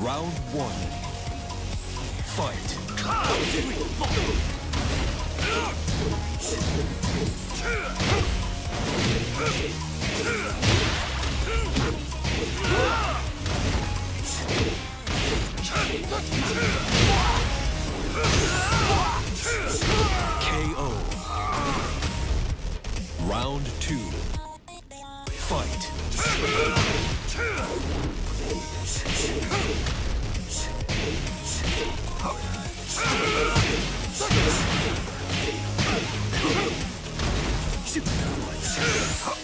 Round one. Fight. KO. Round two. Fight. KO.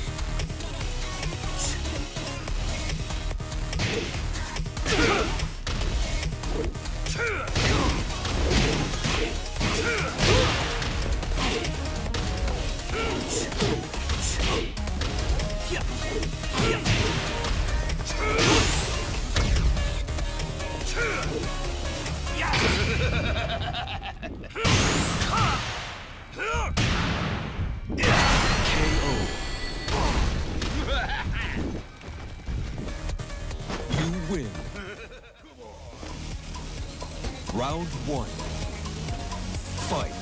Win. Round one. Fight.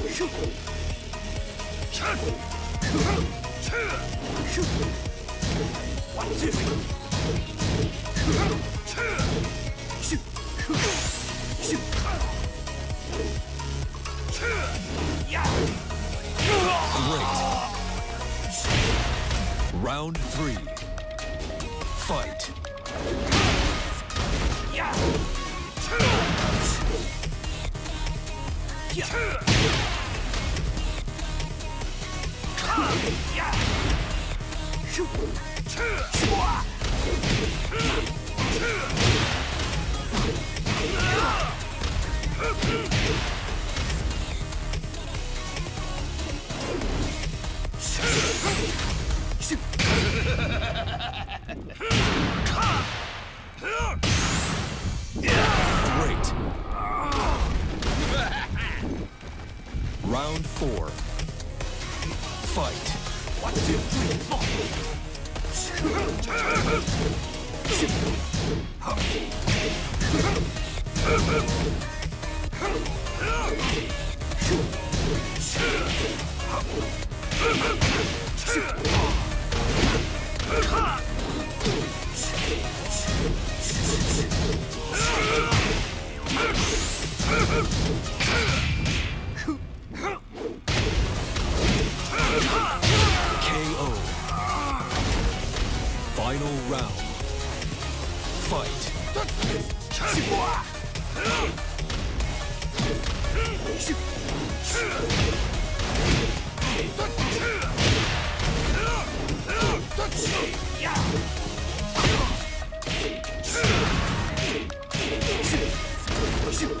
Great. Round three. Fight. Great. Round four. Fight. Huh! KO.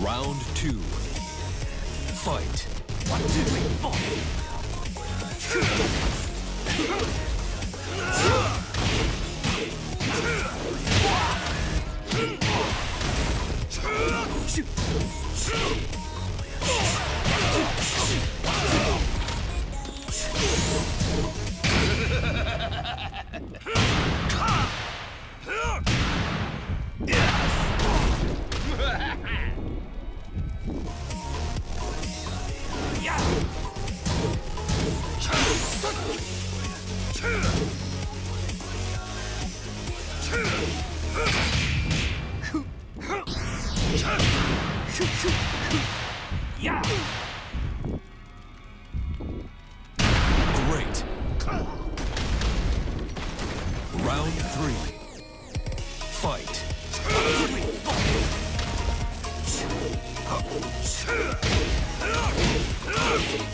Round two. Fight. One, two, three, four. Yeah. Fight. Great.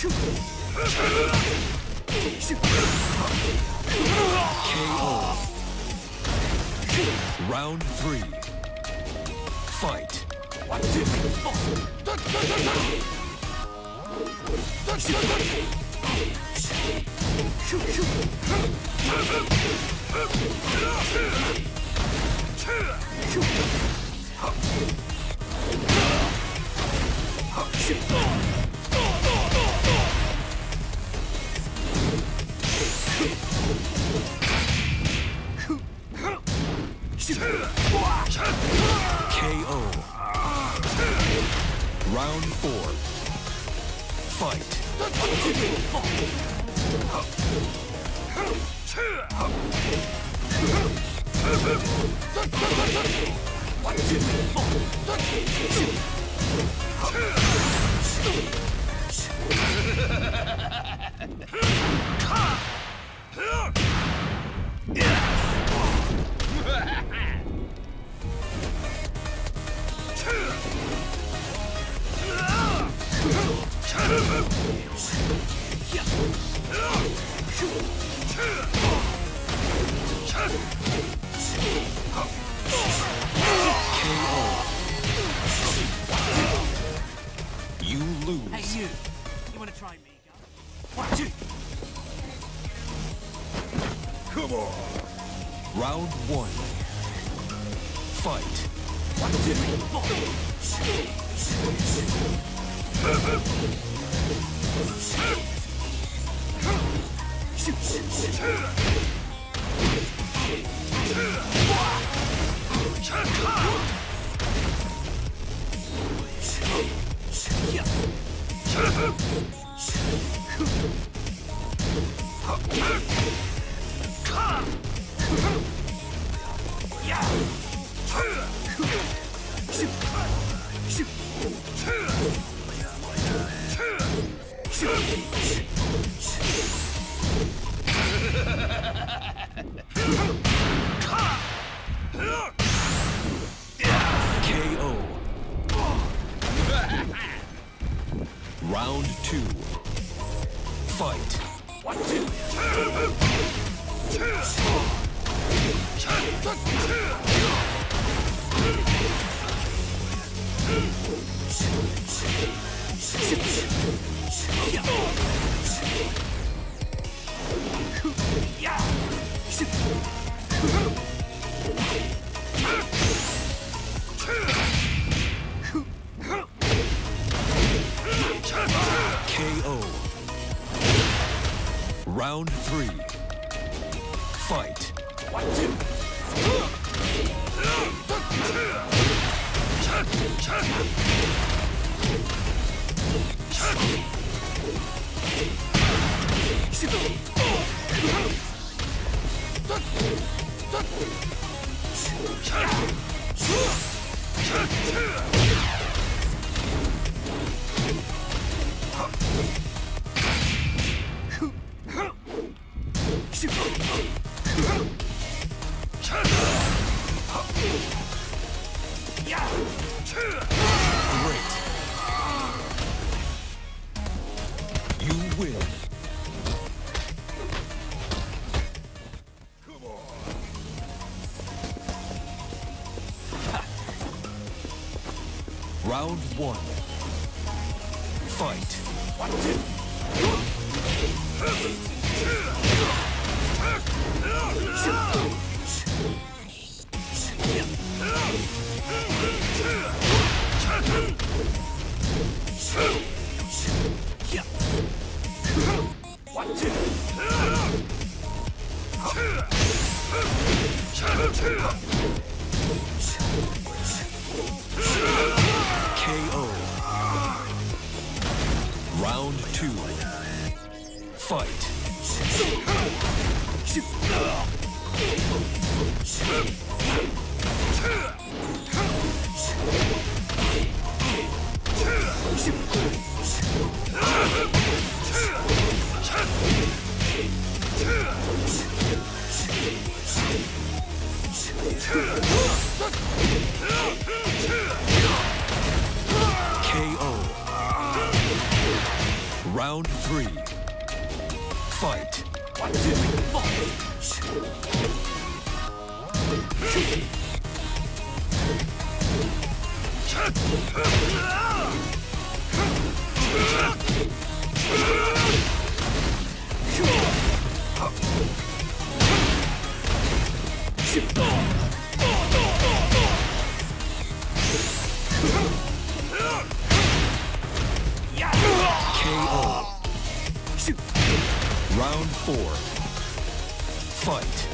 KO. Round three. Fight. One, You wanna try me? One, two. Come on. Round one. Fight. One, two, four. KO. Round two. Fight. One, two. Yeah. Round three. Fight. One, two. Yeah. Fight. One, two. Fight. Round three. Fight. Four. Round four. Fight.